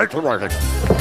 Resurrected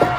Ah!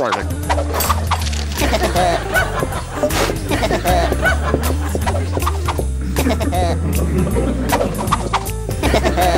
arriving.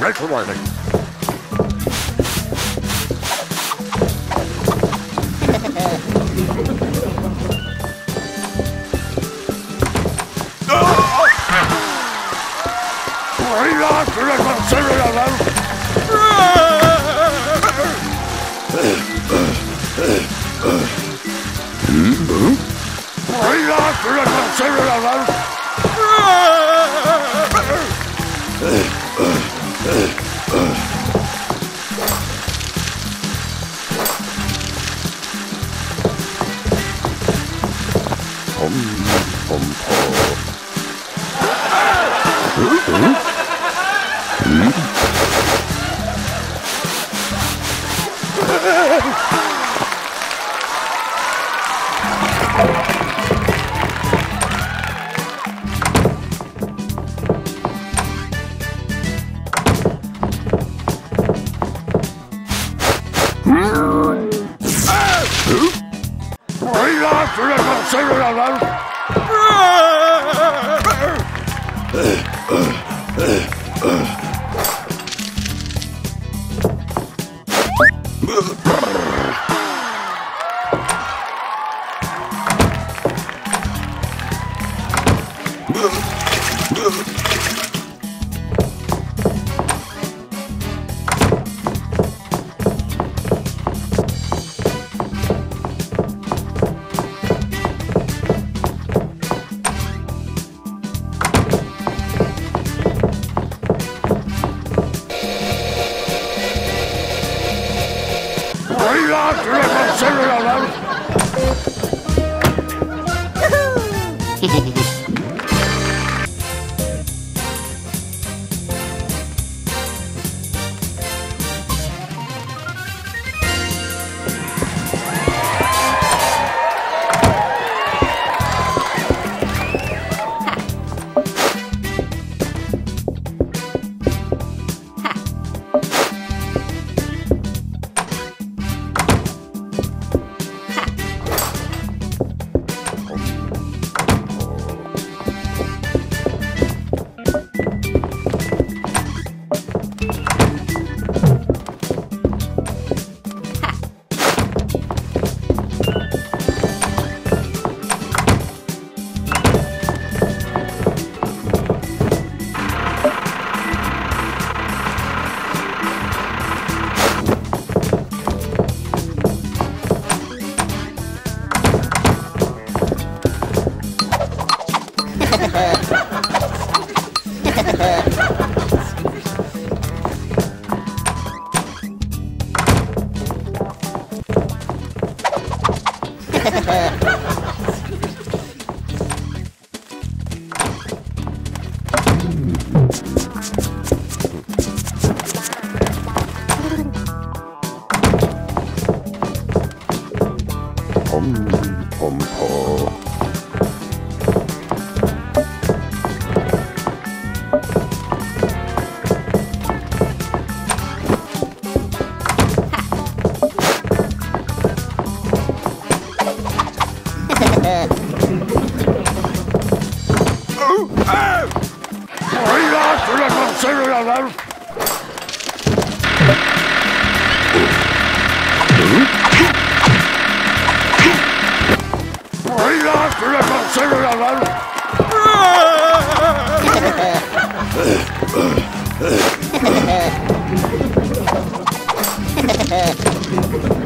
regulating. Bring us to the consideration. Ha ha ha.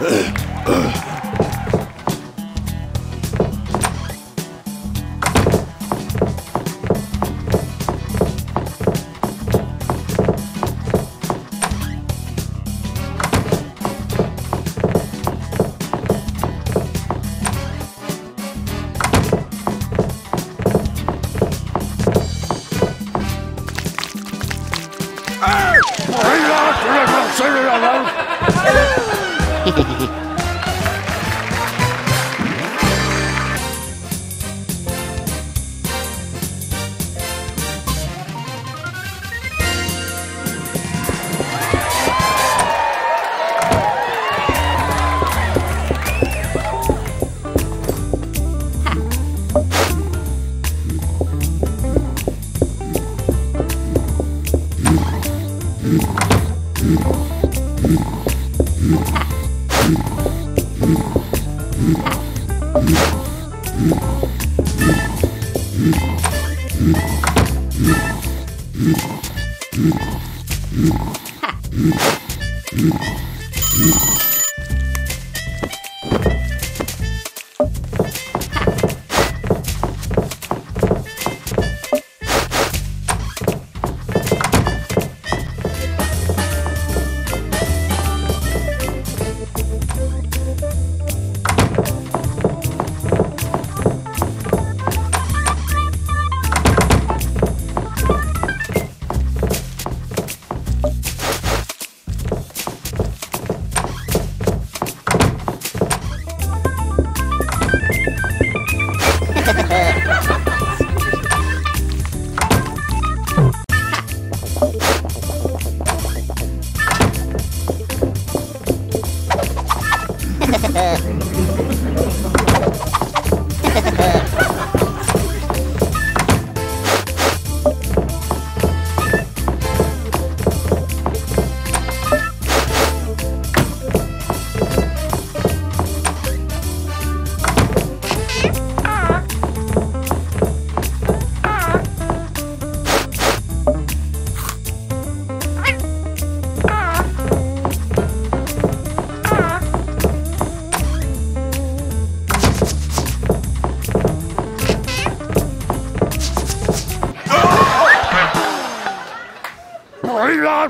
Ugh.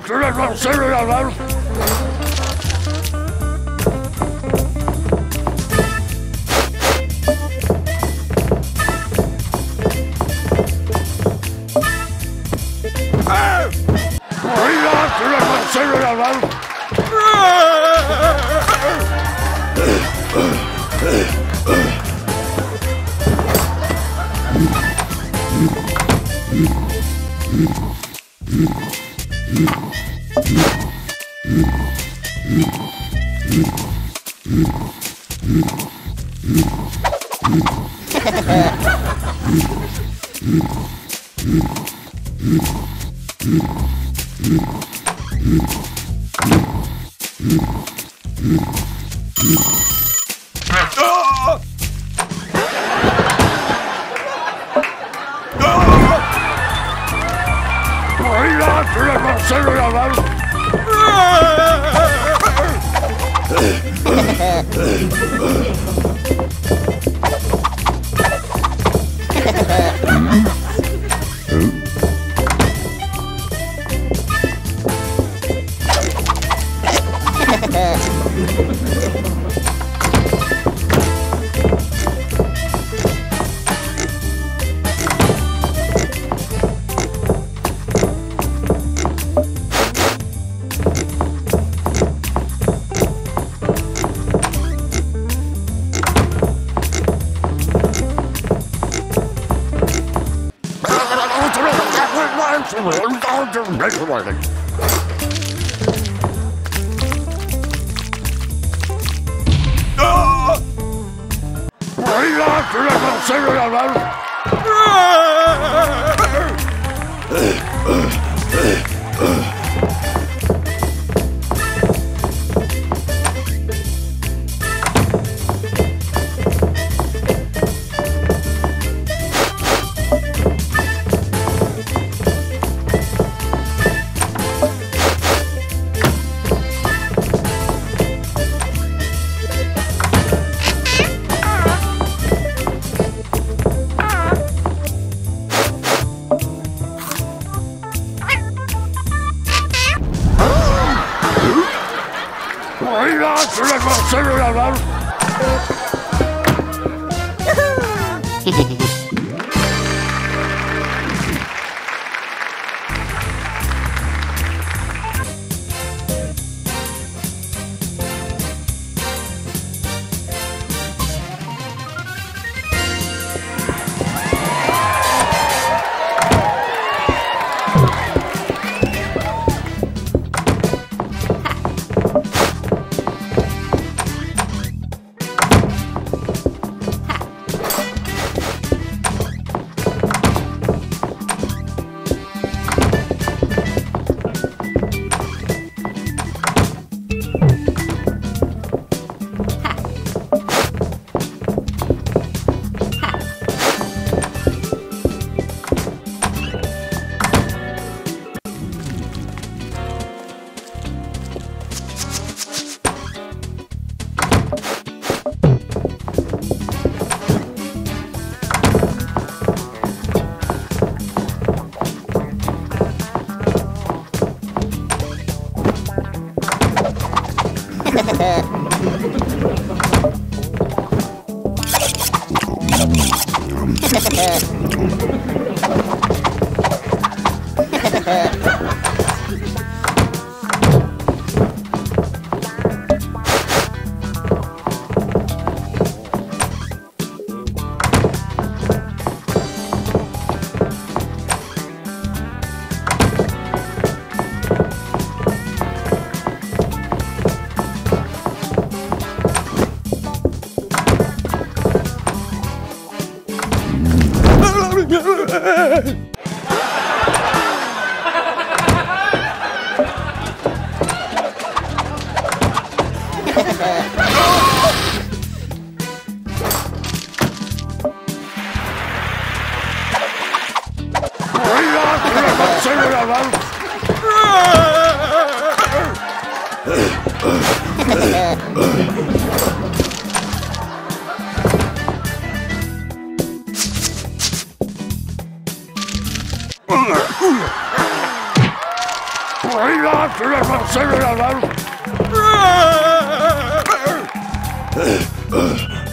celular, celular, criatura consigo levar. Ah!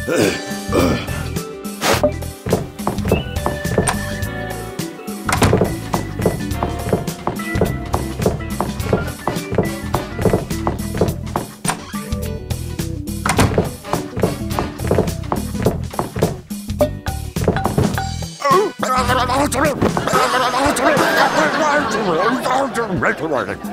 Ugh. right to writing.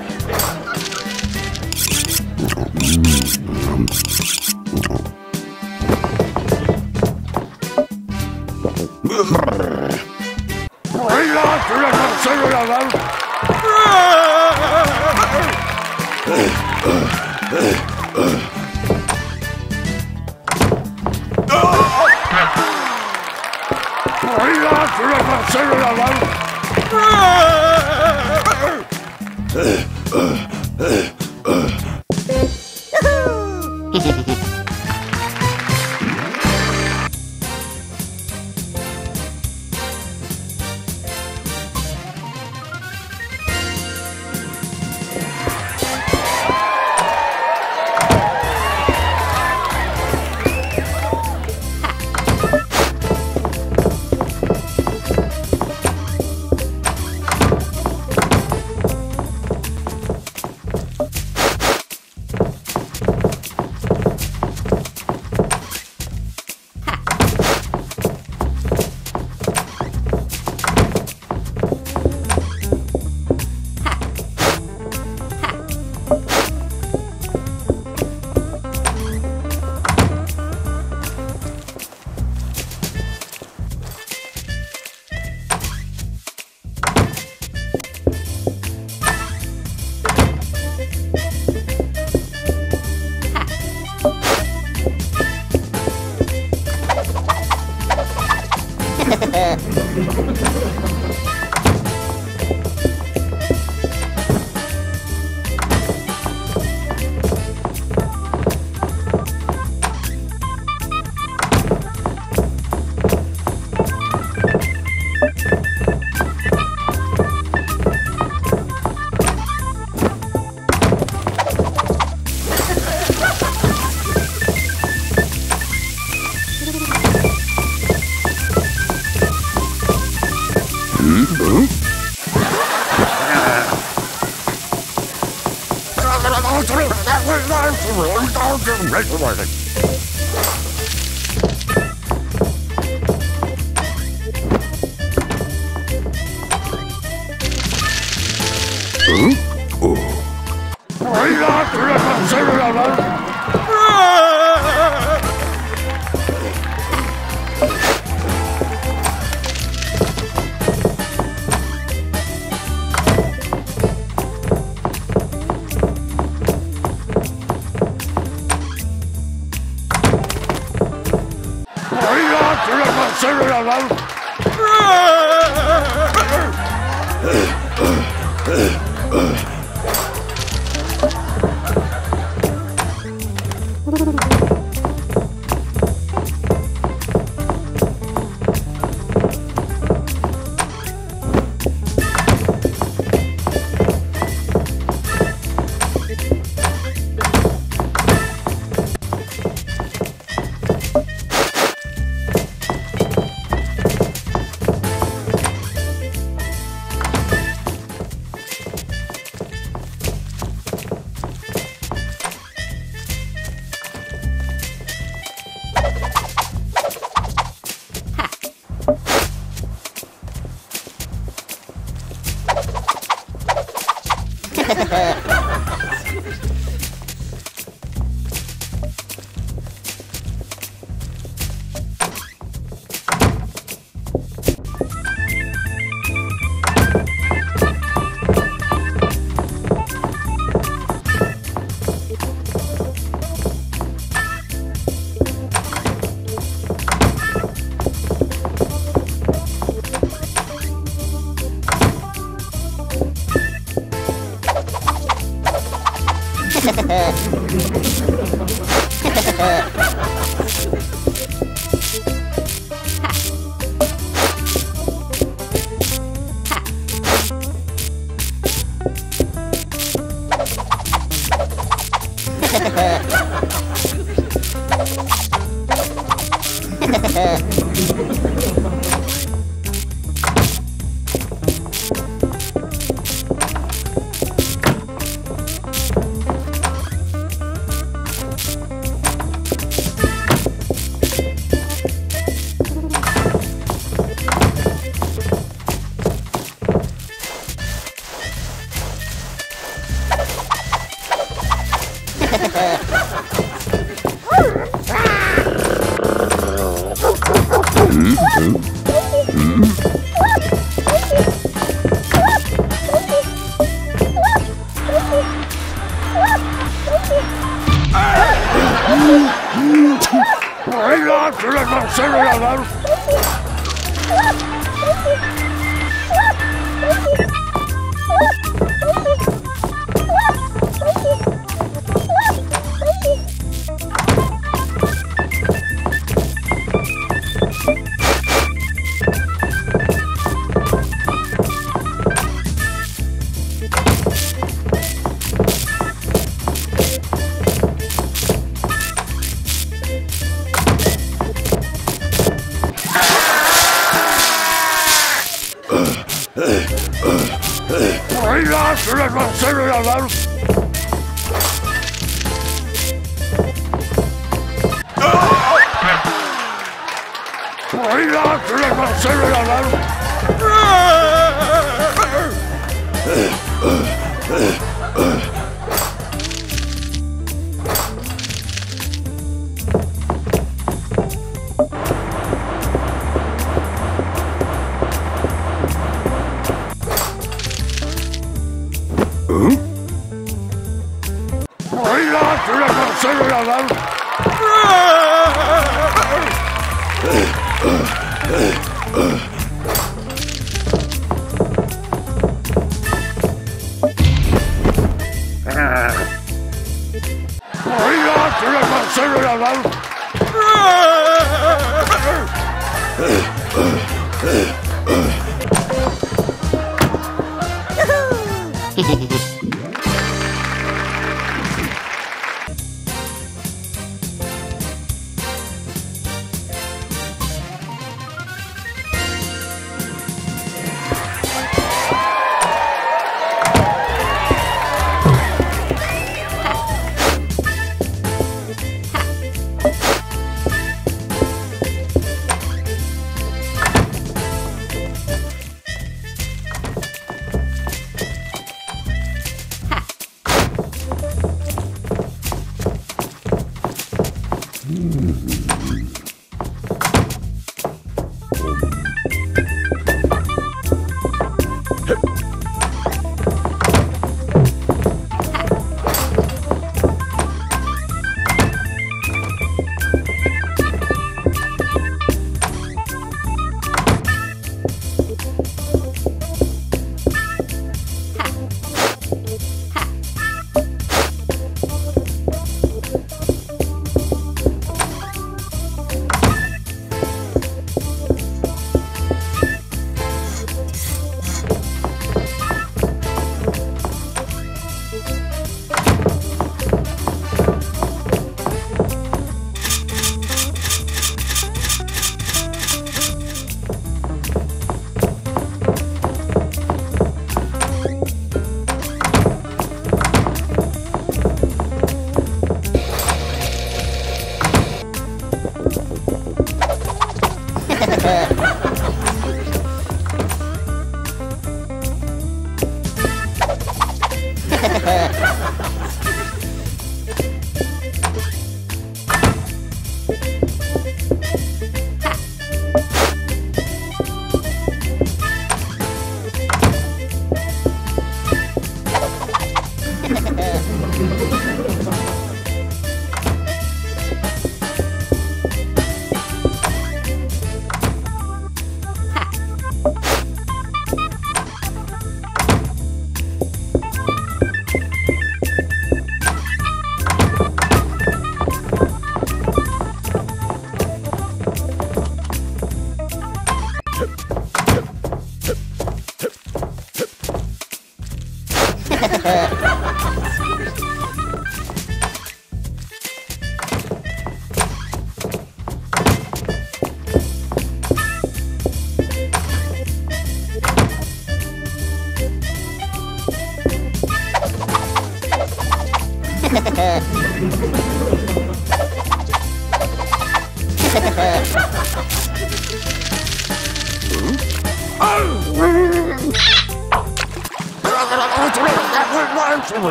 I'll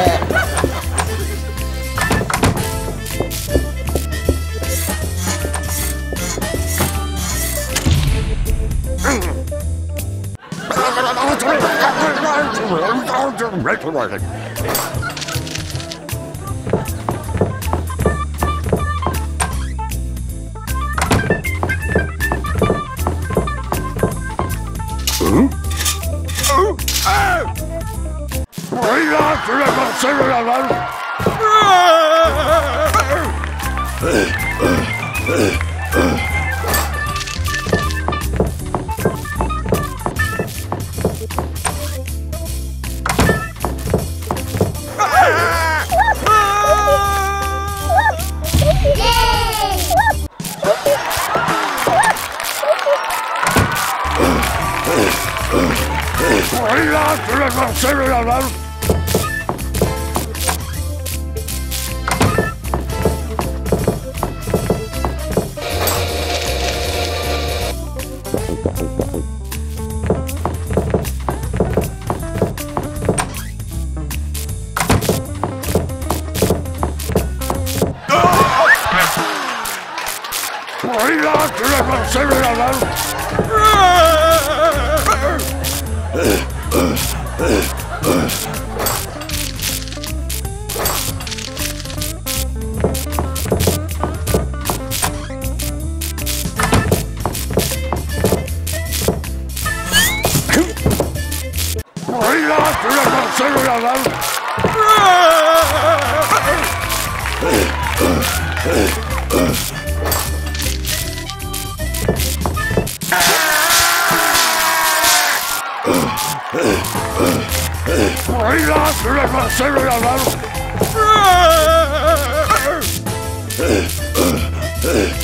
Mm-hmm. Ugh.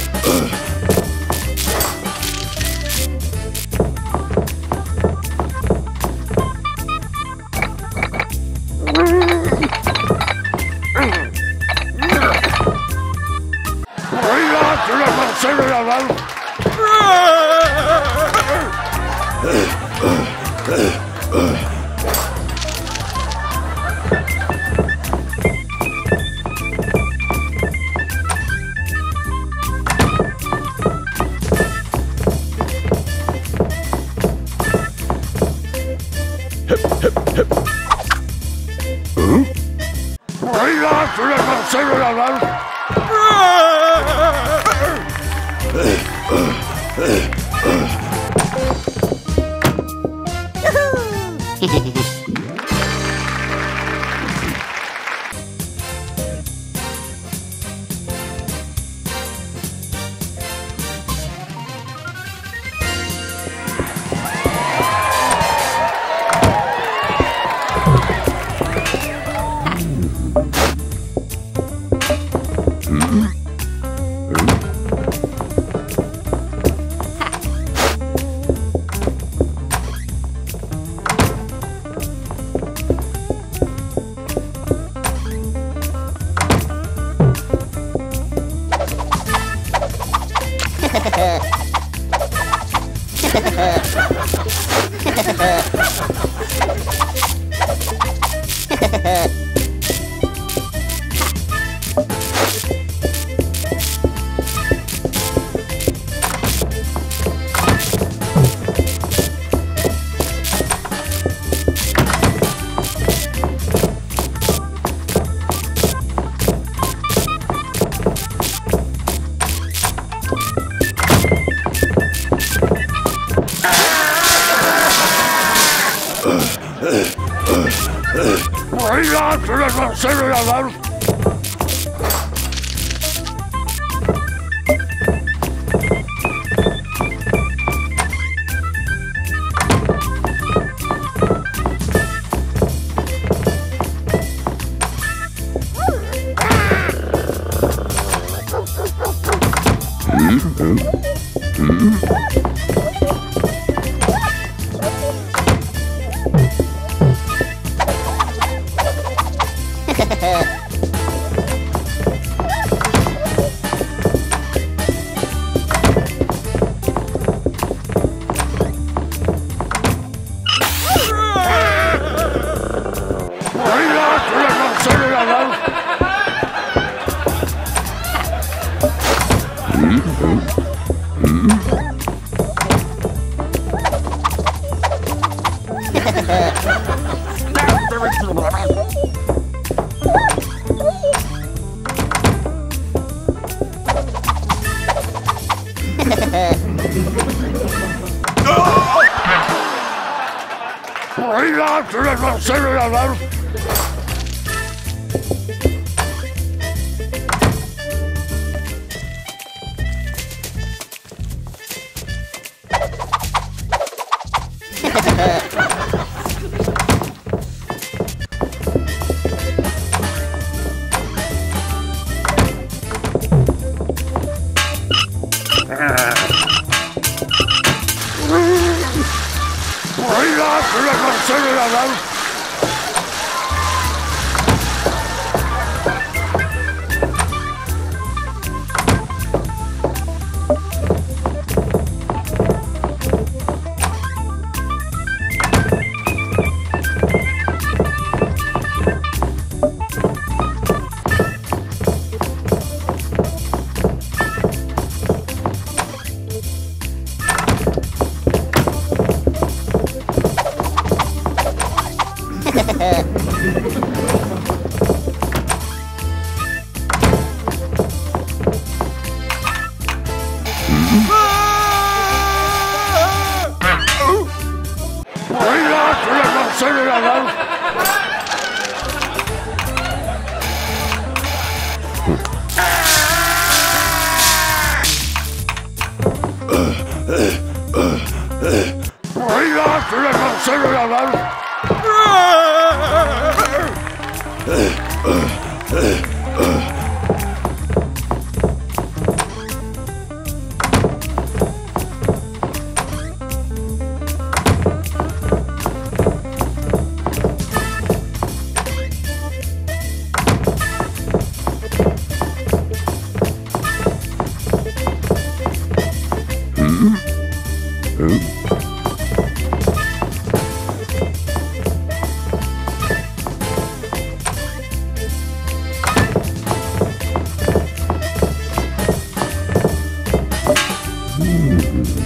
Turn it around.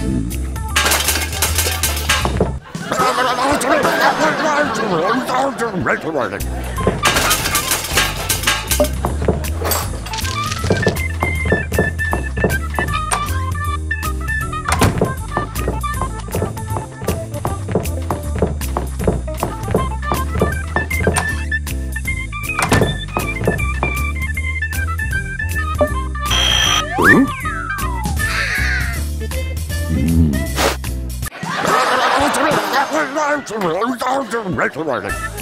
Thank you. Recording.